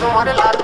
तुम्हारे लाल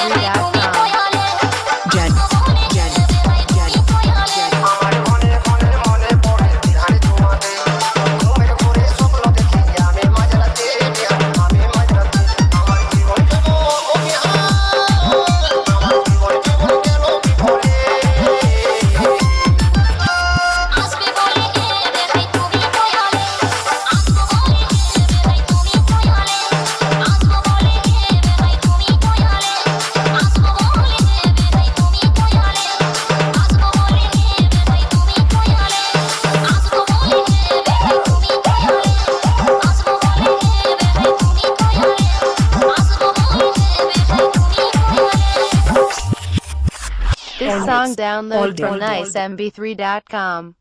React. song download from niceMB3.com.